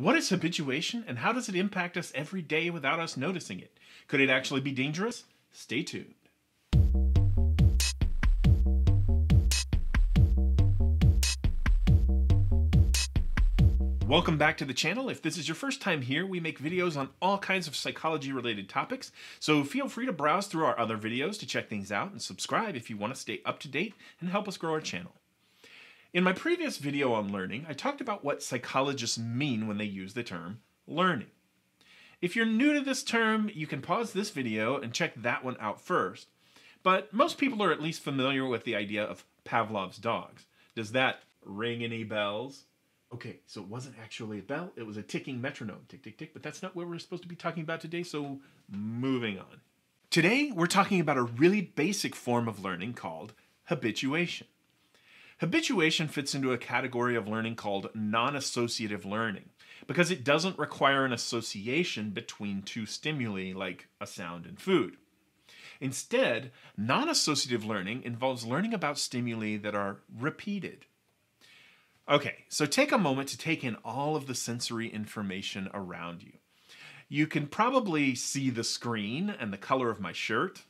What is habituation and how does it impact us every day without us noticing it? Could it actually be dangerous? Stay tuned. Welcome back to the channel. If this is your first time here, we make videos on all kinds of psychology related topics, so feel free to browse through our other videos to check things out and subscribe if you want to stay up to date and help us grow our channel. In my previous video on learning, I talked about what psychologists mean when they use the term learning. If you're new to this term, you can pause this video and check that one out first. But most people are at least familiar with the idea of Pavlov's dogs. Does that ring any bells? Okay, so it wasn't actually a bell, it was a ticking metronome. Tick, tick, tick. But that's not what we're supposed to be talking about today, so moving on. Today, we're talking about a really basic form of learning called habituation. Habituation fits into a category of learning called non associative learning because it doesn't require an association between two stimuli like a sound and food. Instead, non associative learning involves learning about stimuli that are repeated. Okay, so take a moment to take in all of the sensory information around you. You can probably see the screen and the color of my shirt,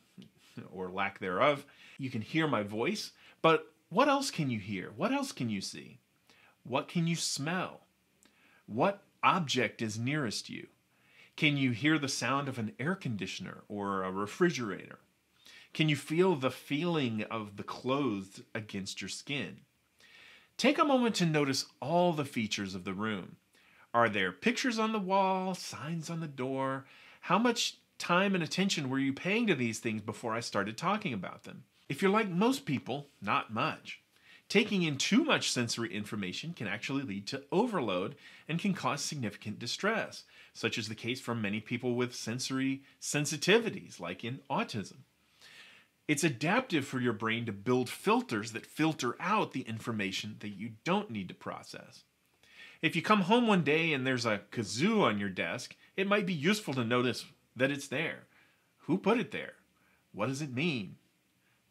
or lack thereof. You can hear my voice, but what else can you hear? What else can you see? What can you smell? What object is nearest you? Can you hear the sound of an air conditioner or a refrigerator? Can you feel the feeling of the clothes against your skin? Take a moment to notice all the features of the room. Are there pictures on the wall, signs on the door? How much time and attention were you paying to these things before I started talking about them? If you're like most people, not much. Taking in too much sensory information can actually lead to overload and can cause significant distress, such as the case for many people with sensory sensitivities, like in autism. It's adaptive for your brain to build filters that filter out the information that you don't need to process. If you come home one day and there's a kazoo on your desk, it might be useful to notice that it's there. Who put it there? What does it mean?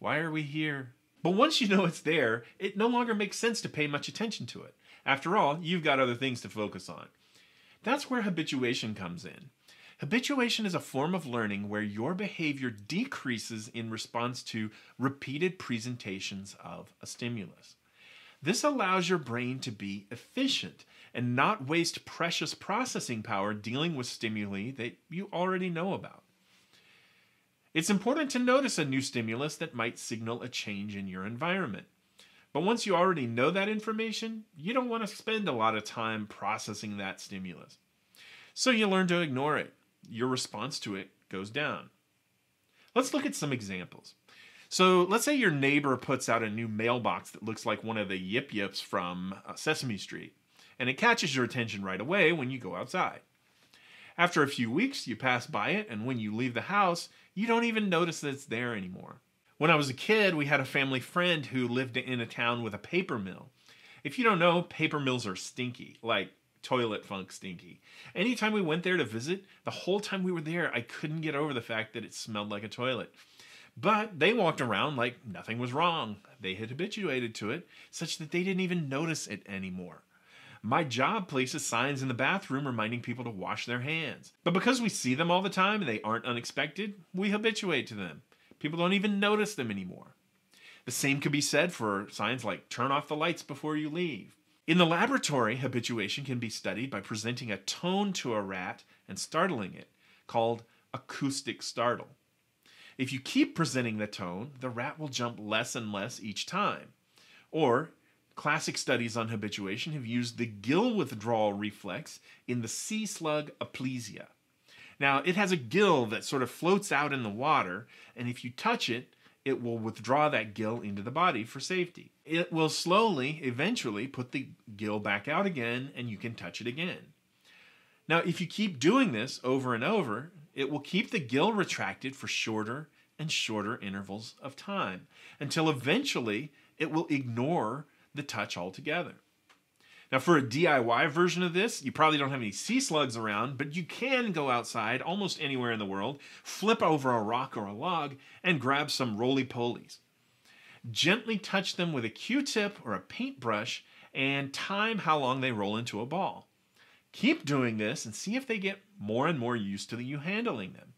Why are we here? But once you know it's there, it no longer makes sense to pay much attention to it. After all, you've got other things to focus on. That's where habituation comes in. Habituation is a form of learning where your behavior decreases in response to repeated presentations of a stimulus. This allows your brain to be efficient and not waste precious processing power dealing with stimuli that you already know about. It's important to notice a new stimulus that might signal a change in your environment. But once you already know that information, you don't want to spend a lot of time processing that stimulus. So you learn to ignore it your response to it goes down. Let's look at some examples. So let's say your neighbor puts out a new mailbox that looks like one of the Yip Yips from uh, Sesame Street, and it catches your attention right away when you go outside. After a few weeks, you pass by it, and when you leave the house, you don't even notice that it's there anymore. When I was a kid, we had a family friend who lived in a town with a paper mill. If you don't know, paper mills are stinky, like toilet funk stinky. Anytime we went there to visit, the whole time we were there, I couldn't get over the fact that it smelled like a toilet. But they walked around like nothing was wrong. They had habituated to it, such that they didn't even notice it anymore. My job places signs in the bathroom reminding people to wash their hands. But because we see them all the time and they aren't unexpected, we habituate to them. People don't even notice them anymore. The same could be said for signs like turn off the lights before you leave. In the laboratory, habituation can be studied by presenting a tone to a rat and startling it, called acoustic startle. If you keep presenting the tone, the rat will jump less and less each time. Or, classic studies on habituation have used the gill withdrawal reflex in the sea slug aplysia. Now, it has a gill that sort of floats out in the water, and if you touch it, it will withdraw that gill into the body for safety. It will slowly, eventually, put the gill back out again and you can touch it again. Now, if you keep doing this over and over, it will keep the gill retracted for shorter and shorter intervals of time until eventually it will ignore the touch altogether. Now, for a DIY version of this, you probably don't have any sea slugs around, but you can go outside almost anywhere in the world, flip over a rock or a log, and grab some roly polies. Gently touch them with a Q tip or a paintbrush and time how long they roll into a ball. Keep doing this and see if they get more and more used to you handling them.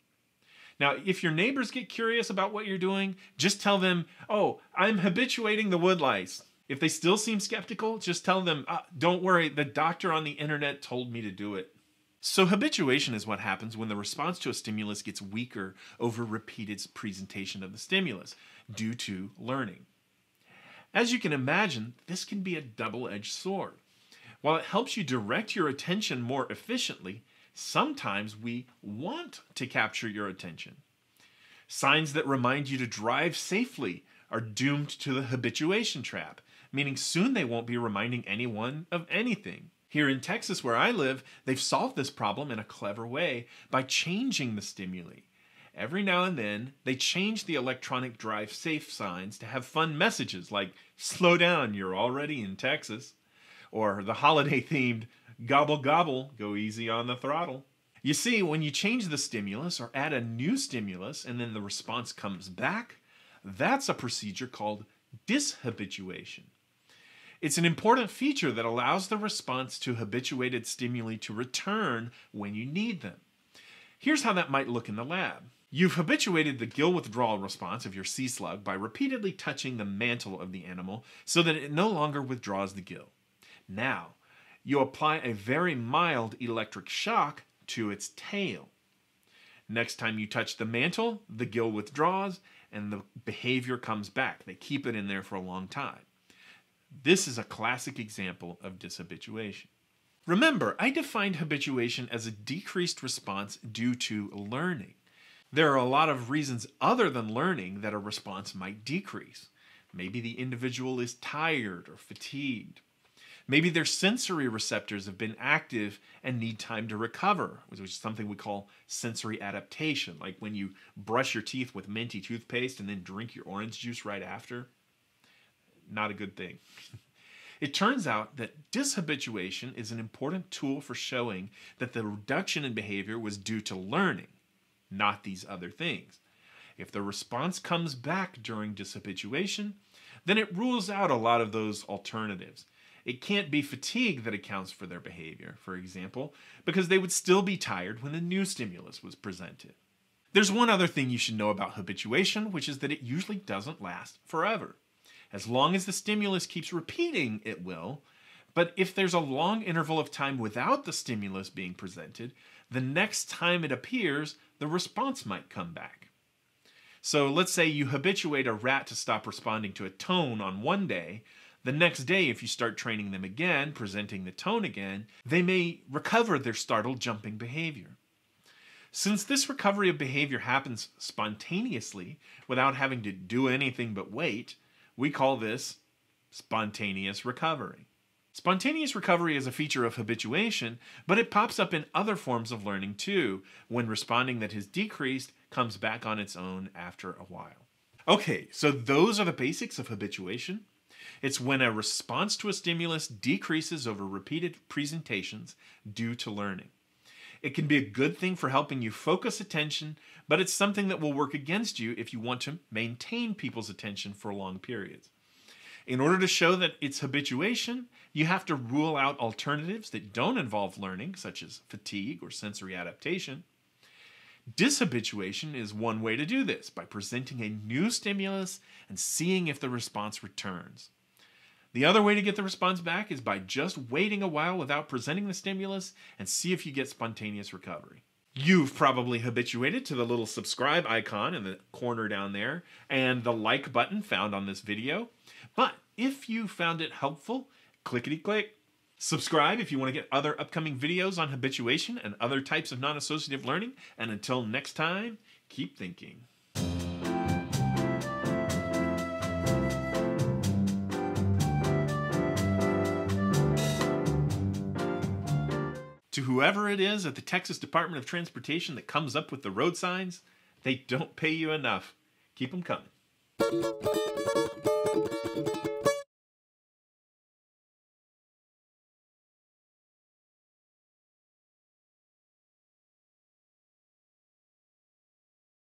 Now, if your neighbors get curious about what you're doing, just tell them, Oh, I'm habituating the wood lice. If they still seem skeptical, just tell them, uh, Don't worry, the doctor on the internet told me to do it. So, habituation is what happens when the response to a stimulus gets weaker over repeated presentation of the stimulus due to learning. As you can imagine, this can be a double edged sword. While it helps you direct your attention more efficiently, sometimes we want to capture your attention. Signs that remind you to drive safely are doomed to the habituation trap, meaning soon they won't be reminding anyone of anything. Here in Texas, where I live, they've solved this problem in a clever way by changing the stimuli. Every now and then, they change the electronic drive safe signs to have fun messages like, slow down, you're already in Texas, or the holiday themed, gobble gobble, go easy on the throttle. You see, when you change the stimulus or add a new stimulus and then the response comes back, that's a procedure called dishabituation. It's an important feature that allows the response to habituated stimuli to return when you need them. Here's how that might look in the lab. You've habituated the gill withdrawal response of your sea slug by repeatedly touching the mantle of the animal so that it no longer withdraws the gill. Now, you apply a very mild electric shock to its tail. Next time you touch the mantle, the gill withdraws and the behavior comes back. They keep it in there for a long time. This is a classic example of dishabituation. Remember, I defined habituation as a decreased response due to learning. There are a lot of reasons other than learning that a response might decrease. Maybe the individual is tired or fatigued. Maybe their sensory receptors have been active and need time to recover, which is something we call sensory adaptation, like when you brush your teeth with minty toothpaste and then drink your orange juice right after not a good thing. It turns out that dishabituation is an important tool for showing that the reduction in behavior was due to learning, not these other things. If the response comes back during dishabituation, then it rules out a lot of those alternatives. It can't be fatigue that accounts for their behavior, for example, because they would still be tired when a new stimulus was presented. There's one other thing you should know about habituation, which is that it usually doesn't last forever. As long as the stimulus keeps repeating, it will. But if there's a long interval of time without the stimulus being presented, the next time it appears, the response might come back. So let's say you habituate a rat to stop responding to a tone on one day. The next day, if you start training them again, presenting the tone again, they may recover their startled jumping behavior. Since this recovery of behavior happens spontaneously without having to do anything but wait, we call this spontaneous recovery. Spontaneous recovery is a feature of habituation, but it pops up in other forms of learning too, when responding that has decreased comes back on its own after a while. Okay, so those are the basics of habituation. It's when a response to a stimulus decreases over repeated presentations due to learning. It can be a good thing for helping you focus attention, but it's something that will work against you if you want to maintain people's attention for long periods. In order to show that it's habituation, you have to rule out alternatives that don't involve learning, such as fatigue or sensory adaptation. Dishabituation is one way to do this by presenting a new stimulus and seeing if the response returns. The other way to get the response back is by just waiting a while without presenting the stimulus and see if you get spontaneous recovery. You've probably habituated to the little subscribe icon in the corner down there and the like button found on this video. But if you found it helpful, clickety click. Subscribe if you want to get other upcoming videos on habituation and other types of non associative learning. And until next time, keep thinking. Whoever it is at the Texas Department of Transportation that comes up with the road signs, they don't pay you enough. Keep them coming.